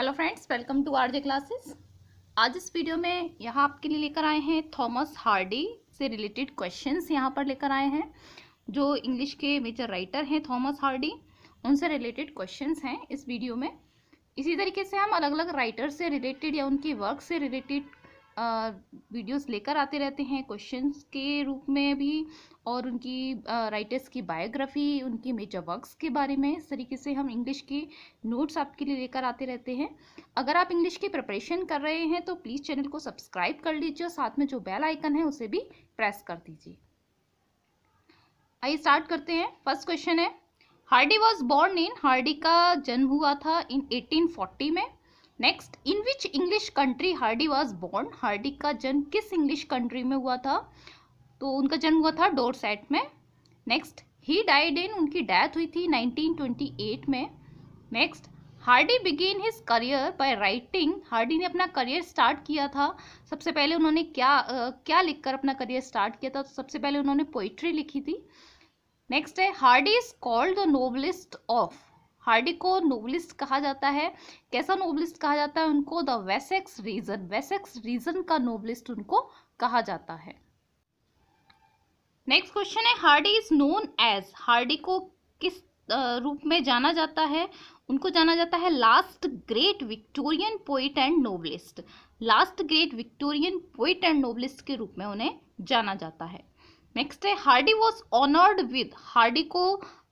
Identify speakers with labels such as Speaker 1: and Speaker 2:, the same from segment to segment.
Speaker 1: Hello friends welcome to R J classes आज इस video में यहाँ आपके लिए लेकर आए हैं थॉमस हार्डी से रिलेटेड क्वेश्चंस यहाँ पर लेकर आए हैं, जो इंग्लिश के मेजर राइटर हैं थॉमस हार्डी उनसे रिलेटेड क्वेश्चंस हैं इस वीडियो में. इसी तरीके से हम अलग अलग राइटर से रिलेटेड या उनके वर्क से रिलेटेड वीडियोस लेकर आते रहते हैं क्वेश्चंस के रूप में भी और उनकी राइटर्स की बायोग्राफी उनकी मेजर वर्क्स के बारे में इस तरीके से हम इंग्लिश के नोट्स आपके लिए लेकर आते रहते हैं। अगर आप इंग्लिश की प्रिपरेशन कर रहे हैं तो प्लीज़ चैनल को सब्सक्राइब कर लीजिए और साथ में जो बेल आइकन है, उसे भी प्रेस कर दीजिए। आइए स्टार्ट करते हैं। फ़र्स्ट क्वेश्चन है Hardy was born in Hardy का जन्म हुआ था इन 1840 में। Next in which English country Hardy was born Hardy का जन्म किस इंग्लिश कंट्री में हुआ था? तो उनका जन्म हुआ था डोरसेट में। नेक्स्ट ही डाइड इन उनकी डेथ हुई थी 1928 में। Next Hardy began his career by writing Hardy ने अपना करियर स्टार्ट किया था। सबसे पहले उन्होंने क्या आ, क्या लिखकर अपना करियर स्टार्ट किया था? तो सबसे पहले उन्होंने पोइट्री लिखी थी। नेक्स्ट है Hardy is called the novelist of Hardy को नोबलिस्ट कहा जाता है। कैसा नोबलिस्ट कहा जाता है उनको? The Wessex region Wessex region का नोबलिस्ट उनको कहा जाता है। नेक्स्ट क्वेश्चन है, Hardy is known as. Hardy को किस रूप में जाना जाता है? उनको जाना जाता है last great Victorian poet and novelist. Last great Victorian poet and novelist के रूप में उन्हें जाना जाता है। नेक्स्ट है, Hardy was honoured with. Hardy को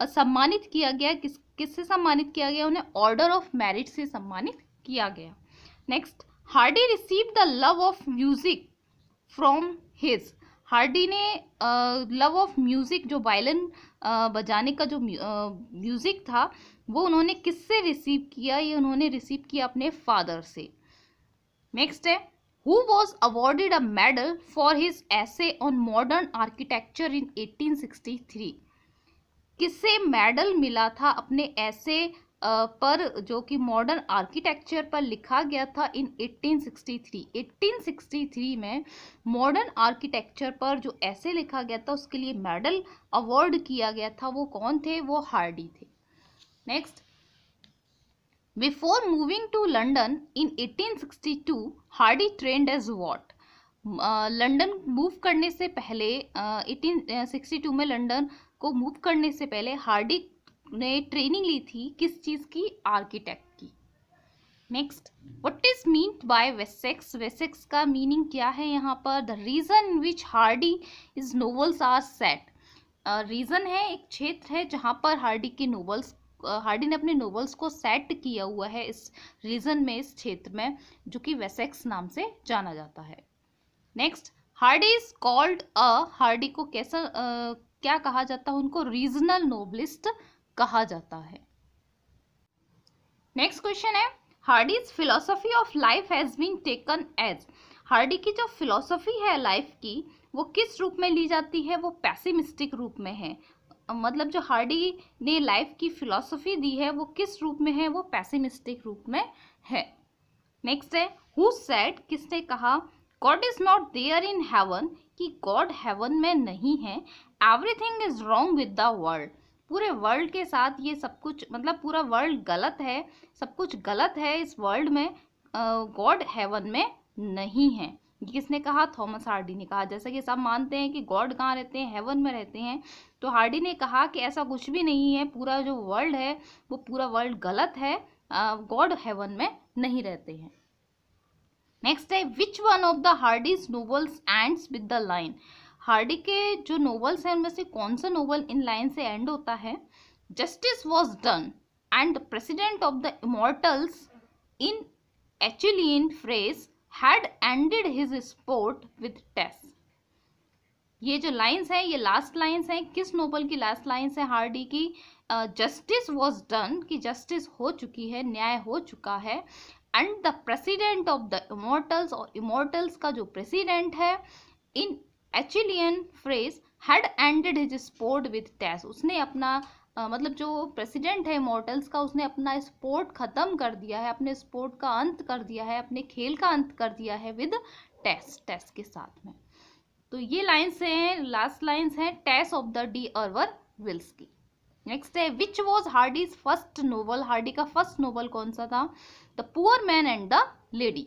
Speaker 1: सम्मानित किया गया किस किससे सम्मानित किया गया? उन्हें ऑर्डर ऑफ़ मेरिट से सम्मानित किया गया। Next Hardy received the love of music from his Hardy ने लव ऑफ़ म्यूज़िक जो वायलिन बजाने का जो म्यूज़िक था, वो उन्होंने किससे रिसीव किया? ये उन्होंने रिसीव किया अपने फादर से। नेक्स्ट है who was awarded a medal for his essay on modern architecture in 1863 किससे मेडल मिला था अपने ऐसे पर जो कि मॉडर्न आर्किटेक्चर पर लिखा गया था इन 1863 1863 में मॉडर्न आर्किटेक्चर पर जो ऐसे लिखा गया था, उसके लिए मेडल अवार्ड किया गया था, वो कौन थे? वो हार्डी थे। Next before moving to London in 1862 Hardy trained as what London move करने से पहले सिक्सटी टू में लंदन को मूव करने से पहले हार्डिक ने ट्रेनिंग ली थी किस चीज़ की? आर्किटेक्ट की। Next what is mean by Wessex Wessex का मीनिंग क्या है यहाँ पर? The region which Hardy is novels are set region है एक क्षेत्र है जहाँ पर हार्डी के नोवेल्स हार्डी ने अपने नोवेल्स को सेट किया हुआ है इस रीजन में इस क्षेत्र में जो कि वेसेक्स नाम से जाना जाता है। Next Hardy is called a Hardy को कैसा uh, क्या कहा जाता है? उनको रीजनल नोबलिस्ट कहा जाता है। नेक्स्ट क्वेश्चन है Hardy's philosophy of life has been taken as Hardy की जो फिलोसफी है लाइफ की, वो किस रूप में ली जाती है? वो पैसिमिस्टिक रूप में है। मतलब जो हार्डी ने लाइफ की फिलोसफी दी है, वो किस रूप में है? वो पैसिमिस्टिक रूप में है। नेक्स्ट है हु सेड किसने कहा God is not there in heaven कि गॉड हेवन में नहीं है। Everything is wrong with the world. पूरे वर्ल्ड के साथ ये सब कुछ मतलब पूरा वर्ल्ड गलत है सब कुछ गलत है इस वर्ल्ड में गॉड uh, हेवन में नहीं है। किसने कहा? थॉमस हार्डी ने कहा। जैसा कि सब मानते हैं कि गॉड कहाँ रहते हैं? हेवन में रहते हैं। तो हार्डी ने कहा कि ऐसा कुछ भी नहीं है। पूरा जो वर्ल्ड है वो पूरा वर्ल्ड गलत है। गॉड हेवन में नहीं रहते हैं। नेक्स्ट है which one of the Hardy's novels ends with the line Hardy के जो नोवेल्स हैं, उनमें से कौन सा नोवेल इन लाइन से एंड होता है? Justice was done and president of the immortals in Aeschylean phrase had ended his sport with Tess ये जो लाइंस हैं, ये लास्ट लाइंस हैं, किस नोबल की लास्ट लाइंस है हार्डी की? जस्टिस वॉज़ डन कि जस्टिस हो चुकी है, न्याय हो चुका है and the president of the immortals और इमोर्टल्स का जो प्रेसिडेंट है in Aeschylean phrase had ended his sport with Tess उसने अपना आ, मतलब जो प्रेसिडेंट है मॉडल्स का उसने अपना स्पोर्ट ख़त्म कर दिया है अपने स्पोर्ट का अंत कर दिया है अपने खेल का अंत कर दिया है विद टेस्ट टेस्ट के साथ में। तो ये लाइन्स हैं लास्ट लाइन्स हैं Tess of the d'Urbervilles की नेक्स्ट है which was Hardy's first novel Hardy का फ़र्स्ट नोवल कौन सा था? The poor man and the lady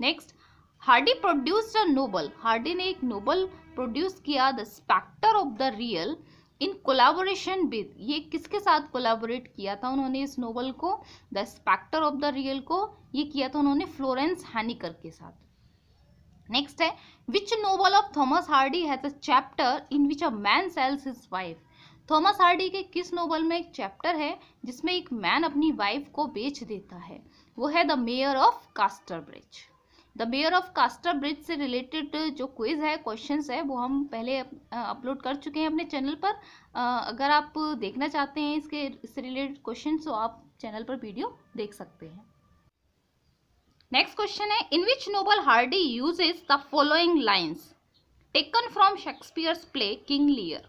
Speaker 1: next Hardy produced a novel Hardy ने एक नोबल प्रोड्यूस किया the spectre of the real in collaboration with ये किसके साथ कोलाबोरेट किया था उन्होंने इस नोवेल को? The spectre of the real को ये किया था उन्होंने फ्लोरेंस हैनिकर के साथ। नेक्स्ट है which novel of Thomas Hardy has a chapter in which a man sells his wife Thomas Hardy के किस नोवेल में एक चैप्टर है, जिसमें एक मैन अपनी वाइफ को बेच देता है? वो है the mayor of Casterbridge the mayor of Casterbridge से रिलेटेड जो क्विज है क्वेश्चंस है, वो हम पहले अपलोड कर चुके हैं अपने चैनल पर। अगर आप देखना चाहते हैं इसके, इससे रिलेटेड क्वेश्चन तो आप चैनल पर वीडियो देख सकते हैं। नेक्स्ट क्वेश्चन है in which novel Hardy uses the following lines taken from Shakespeare's play King Lear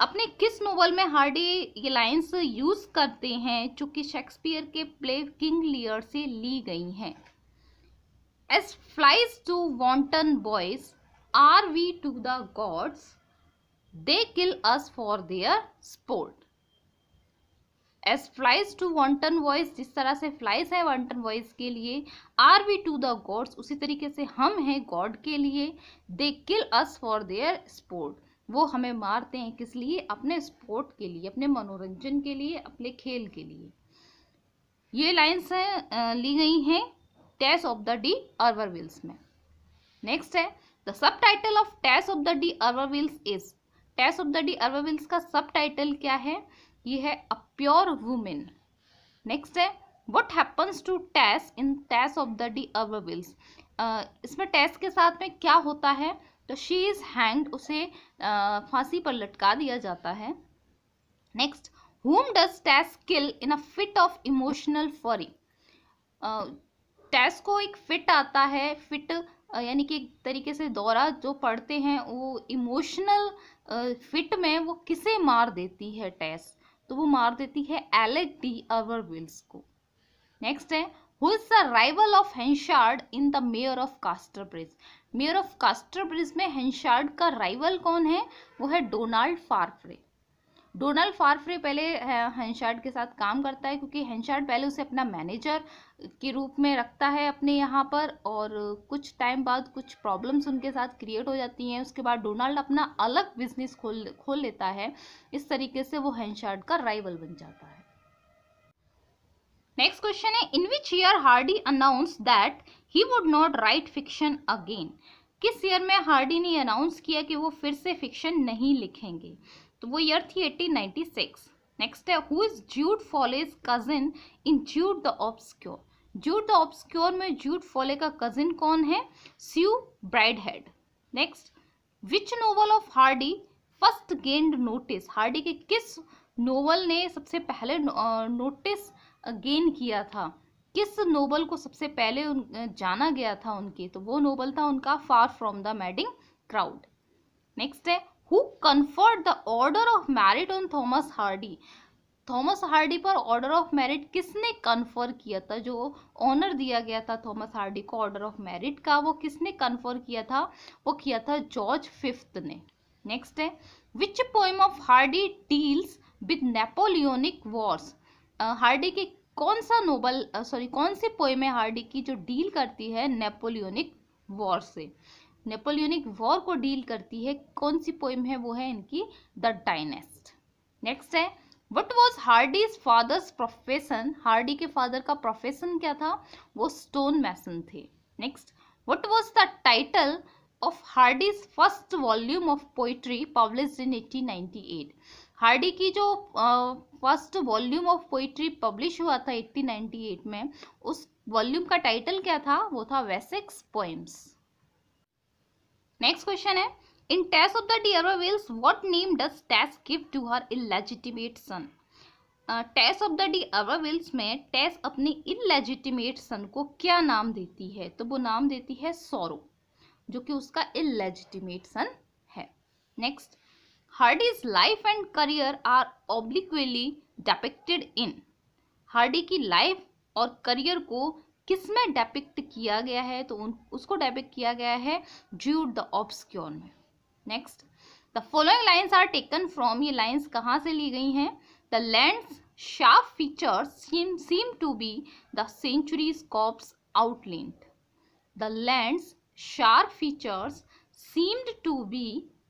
Speaker 1: अपने किस नोवेल में हार्डी ये लाइंस यूज़ करते हैं, जो कि शेक्सपियर के प्ले किंग लियर से ली गई हैं as flies to wanton boys, are we to the gods? They kill us for their sport. As flies to wanton boys जिस तरह से फ्लाइज है वॉन्टन वॉइस के लिए, are we to the gods, उसी तरीके से हम हैं गॉड के लिए, they kill us for their sport वो हमें मारते हैं किस लिए? अपने स्पोर्ट के लिए, अपने मनोरंजन के लिए, अपने खेल के लिए। ये लाइन्स ली गई हैं Tess of the d'Urbervilles में। नेक्स्ट है the subtitle of Tess of the d'Urbervilles is Tess of the d'Urbervilles का सब टाइटल क्या है? ये है अ प्योर वुमेन नेक्स्ट है what happens to Tess in Tess of the d'Urbervilles इसमें Tess के साथ में क्या होता है? तो शी इज़ हैंग्ड उसे फांसी पर लटका दिया जाता है। Next whom does Tess kill in a fit of emotional fury Tess को एक फिट आता है फिट यानी कि एक तरीके से दौरा जो पढ़ते हैं, वो इमोशनल फिट में वो किसे मार देती है टेस तो वो मार देती है एलेक डी अवर विल्स को। नेक्स्ट है who is the rival of Henchard in the mayor of Casterbridge mayor of Casterbridge में हेंशार्ड का राइवल कौन है? वो है डोनाल्ड फारफ्रे। डोनाल्ड फारफ्रे पहले हेंशार्ड के साथ काम करता है क्योंकि हेंशार्ड पहले उसे अपना मैनेजर के रूप में रखता है अपने यहाँ पर और कुछ टाइम बाद कुछ प्रॉब्लम्स उनके साथ क्रिएट हो जाती हैं। उसके बाद डोनाल्ड अपना अलग बिज़नेस खोल खोल लेता है। इस तरीके से वो हेंशार्ड का राइवल बन जाता है। नेक्स्ट क्वेश्चन है, in which year Hardy announce that he would not write fiction again किस ईयर में हार्डी ने अनाउंस किया कि वो फिर से फिक्शन नहीं लिखेंगे? तो वो ईयर थी 1896 नेक्स्ट है who is Jude Fawley's cousin in Jude the obscure Jude the obscure में जूड फॉले का कजिन कौन है? Sue Bridehead next which novel of Hardy first gained notice Hardy के किस नोवल ने सबसे पहले नोटिस गेन किया था? किस नोबल को सबसे पहले जाना गया था उनके तो वो नोबल था उनका far from the madding crowd next है who conferred the order of merit on Thomas Hardy Thomas Hardy पर ऑर्डर ऑफ़ मेरिट किसने कन्फर किया था? जो ऑनर दिया गया था थॉमस हार्डी को ऑर्डर ऑफ़ मेरिट का, वो किसने कन्फर किया था? वो किया था जॉर्ज फिफ्थ ने। नेक्स्ट है which poem of Hardy deals with Napoleonic wars Hardy की कौन सा नोबल सॉरी कौन सी पोइम है हार्डी की जो डील करती है नेपोलियोनिक वॉर से? नेपोलियनिक वॉर को डील करती है कौन सी पोइम है? वो है इनकी द डायनेस्ट नेक्स्ट है what was Hardy's father's profession Hardy के फादर का प्रोफेशन क्या था? वो स्टोन मैसन थे। Next what was the title of Hardy's first volume of poetry publish in 1898 Hardy की जो first volume of poetry publish हुआ था 1898 में, उस वॉल्यूम का टाइटल क्या था? वो था वेसेक्स पोएम्स। नेक्स्ट क्वेश्चन है, in Tess of the d'Urbervilles what name does Tess give to her illegitimate son? Tess of the d'Urbervilles में टेस अपने इलेजिटिमेट सन को क्या नाम देती है? तो वो नाम देती है सोरो, जो कि उसका इलेजिटिमेट सन है। Next Hardy's life and career are obliquely depicted in Hardy की लाइफ और करियर को किसमें डेपिक्ट किया गया है? तो उन उसको डेपिक्ट किया गया है ज्यूड द ऑब्सक्योर में। Next the following lines are taken from ये लाइन्स कहाँ से ली गई हैं? The land's sharp features seem, seem to be the century's corpse outlined. The land's sharp features seemed to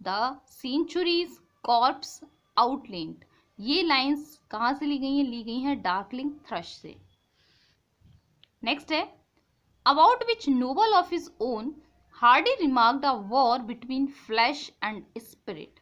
Speaker 1: the century's corpse outlined. ये lines कहाँ से ली गई हैं? ली गई हैं डार्कलिंग थ्रश से। नेक्स्ट है, about which novel of his own Hardy remark a war between flesh and spirit.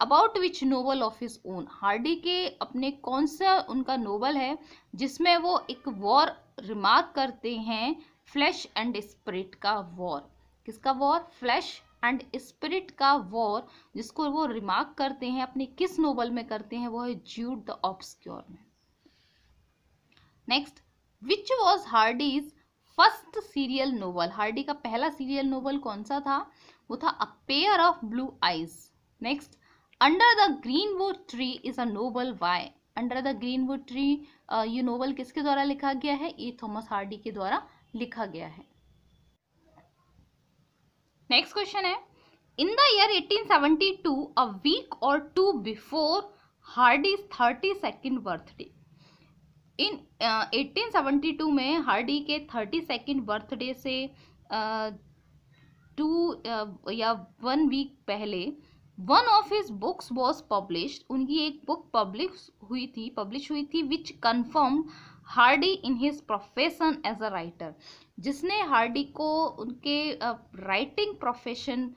Speaker 1: About which novel of his own Hardy के अपने कौन सा उनका नोबल है, जिसमें वो एक वॉर रिमार्क करते हैं, फ्लैश एंड स्पिरिट का वॉर। किसका वॉर? फ्लैश एंड स्पिरिट का वॉर जिसको वो रिमार्क करते हैं, अपने किस नोबल में करते हैं, वो है ज्यूड द ऑब्सक्योर में। Next which was Hardy's first serial novel Hardy का पहला सीरियल नोबल कौन सा था? वो था a pair of blue eyes next under the greenwood tree is a novel by under the greenwood tree ये novel किसके द्वारा लिखा गया है? ये थॉमस हार्डी के द्वारा लिखा गया है। नेक्स्ट क्वेश्चन है. In the year 1872 a week or two before Hardy's thirty second birthday in seventy two में हार्डी के थर्टी सेकेंड बर्थडे से टू uh, uh, या वन वीक पहले one of his books was publish उनकी एक book publish हुई थी publish हुई थी which confirm Hardy in his profession as a writer. जिसने हार्डी को उनके राइटिंग प्रोफेशन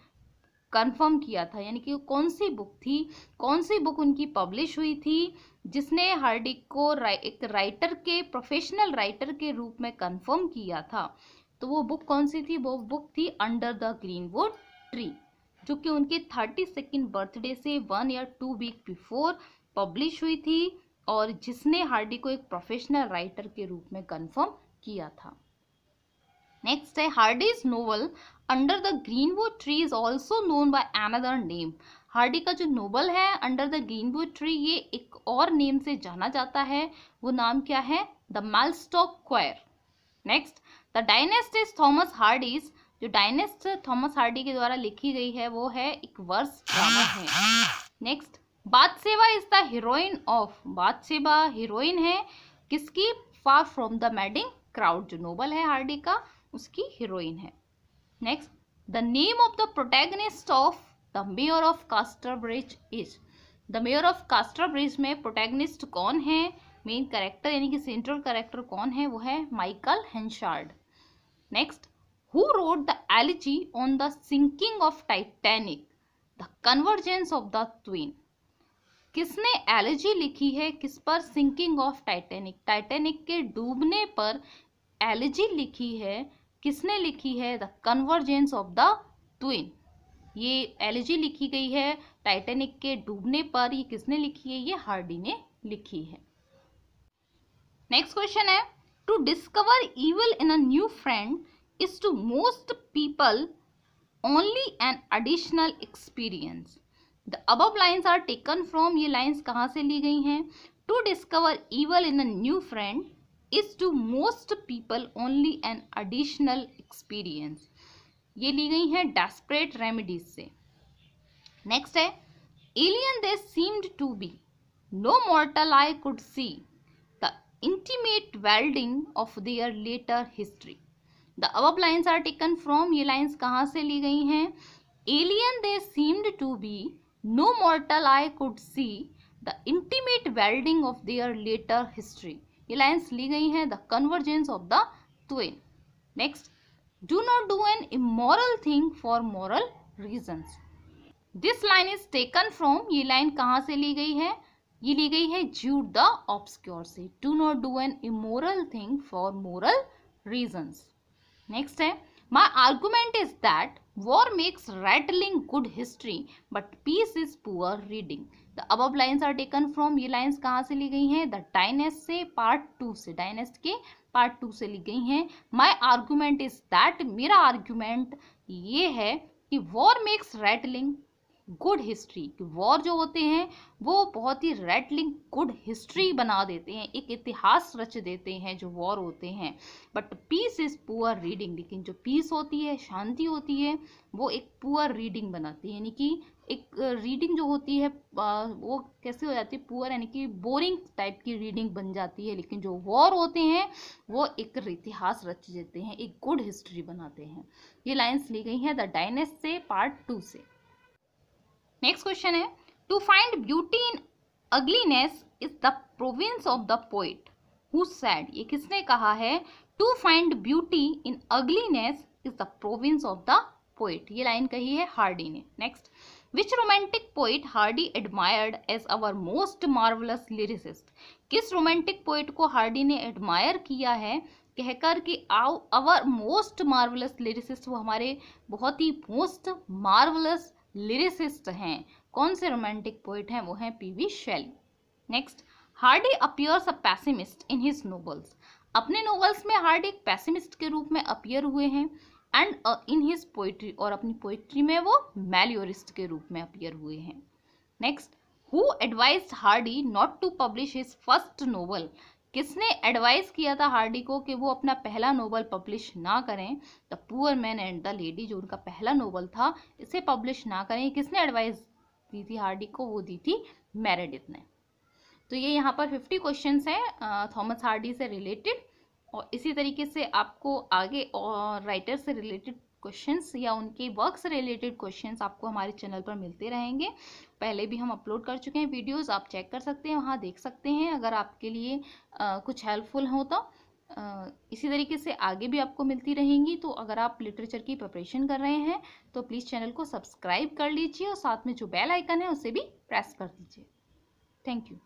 Speaker 1: कंफर्म किया था, यानी कि कौन सी बुक थी, कौन सी बुक उनकी पब्लिश हुई थी, जिसने हार्डी को एक राइटर के, प्रोफेशनल राइटर के रूप में कंफर्म किया था तो वो बुक कौन सी थी? वो बुक थी अंडर द ग्रीनवुड ट्री, जो कि उनके थर्टी सेकेंड बर्थडे से वन या टू वीक बिफोर पब्लिश हुई थी। और जिसने हार्डी को एक प्रोफेशनल राइटर के रूप में कंफर्म किया था। नेक्स्ट है Hardy's novel under the greenwood tree is also known by another name Hardy का जो नोबल है अंडर द ग्रीनवुड ट्री ये एक और नेम से जाना जाता है। वो नाम क्या है? The Mellstock quire next the dynasts is Thomas Hardy's जो डायनेस्ट थॉमस हार्डी के द्वारा लिखी गई है, वो है एक वर्स ड्रामा है। Next Bathsheba is the heroine of Bathsheba heroine है, किसकी? Far from the madding crowd जो नोबल है हार्डी का, उसकी हीरोइन है। Next the name of the protagonist of the mayor of Casterbridge is the mayor of Casterbridge में protagonist कौन है? मेन करेक्टर यानी कि सेंट्रल करेक्टर कौन है? वो है Michael Henchard next who wrote the elegy on the sinking of Titanic the convergence of the twin किसने एलर्जी लिखी है, किस पर सिंकिंग ऑफ़ टाइटेनिक? टाइटेनिक के डूबने पर एलर्जी लिखी है, किसने लिखी है? The convergence of the twin. ये एलर्जी लिखी गई है, टाइटेनिक के डूबने पर ये किसने लिखी है? ये हार्डी ने लिखी है। नेक्स्ट क्वेश्चन है, to discover evil in a new friend is to most people only an additional experience. The above lines are taken from ये लाइन्स कहाँ से ली गई हैं? To discover evil in a new friend is to most people only an additional experience ये ली गई हैं डेस्परेट रेमेडीज से। नेक्स्ट है alien they seemed to be no mortal eye could see the intimate welding of their later history the above lines are taken from ये lines कहाँ से ली गई हैं? Alien they seemed to be no mortal eye could see the intimate welding of their later history ये lines ली गई हैं the convergence of the twain next do not do an immoral thing for moral reason this line is taken from ये line कहाँ से ली गई है? ये ली गई है जूट द ऑब्सक्योर से. Do not do an immoral thing for moral reason next है my argument is that war makes rattling good history but peace is poor reading the above lines are taken from ये lines कहाँ से ली गई हैं? The डाइनेस्ट से part two से डाइनेस्ट के पार्ट टू से ली गई हैं। माई आर्ग्यूमेंट इज़ दैट मेरा आर्ग्यूमेंट ये है कि war makes rattling good history war जो होते हैं, वो बहुत ही रेटलिंग गुड हिस्ट्री बना देते हैं, एक इतिहास रच देते हैं जो वॉर होते हैं। But peace is poor reading लेकिन जो पीस होती है, शांति होती है, वो एक पुअर रीडिंग बनाती है। यानी कि एक रीडिंग जो होती है वो कैसे हो जाती है पुअर यानी कि बोरिंग टाइप की रीडिंग बन जाती है। लेकिन जो वॉर होते हैं, वो एक इतिहास रच देते हैं, एक गुड हिस्ट्री बनाते हैं। ये लाइन्स ली गई हैं द डायनेस से पार्ट टू से। नेक्स्ट क्वेश्चन है to find beauty in ugliness is the province of the poet who said ये किसने कहा है? To find beauty in ugliness is the province of the poet ये लाइन कही है हार्डी ने. Next which romantic poet Hardy admired as our most marvellous lyricist किस romantic poet को हार्डी ने एडमायर किया है? कहकर कि आउ अवर मोस्ट मार्वलस लिरिसिस्ट वो हमारे बहुत ही मोस्ट मार्वलस लिरिसिस्ट हैं। कौन से रोमांटिक पोइट हैं, वो हैं PV Shelley next Hardy appears a pessimist in his novels अपने नोवेल्स में हार्डी एक पैसिमिस्ट के रूप में अपियर हुए हैं एंड इन हिज पोइट्री और अपनी पोइट्री में वो मेलियोरिस्ट के रूप में अपियर हुए हैं। Next who advise Hardy not to publish his first novel किसने एडवाइस किया था हार्डी को कि वो अपना पहला नोवेल पब्लिश ना करें? The poor man and the lady जो उनका पहला नोवेल था, इसे पब्लिश ना करें। किसने एडवाइस दी थी हार्डी को? वो दी थी मैरेडिथ ने। तो ये यहाँ पर फिफ्टी क्वेश्चन हैं थॉमस हार्डी से रिलेटेड और इसी तरीके से आपको आगे और राइटर से रिलेटेड क्वेश्चंस या उनके वर्क से रिलेटेड क्वेश्चंस आपको हमारे चैनल पर मिलते रहेंगे। पहले भी हम अपलोड कर चुके हैं वीडियोस आप चेक कर सकते हैं वहाँ देख सकते हैं। अगर आपके लिए आ, कुछ हेल्पफुल हो तो इसी तरीके से आगे भी आपको मिलती रहेंगी। तो अगर आप लिटरेचर की प्रिपरेशन कर रहे हैं तो प्लीज़ चैनल को सब्सक्राइब कर लीजिए और साथ में जो बेल आइकन है उसे भी प्रेस कर दीजिए। Thank you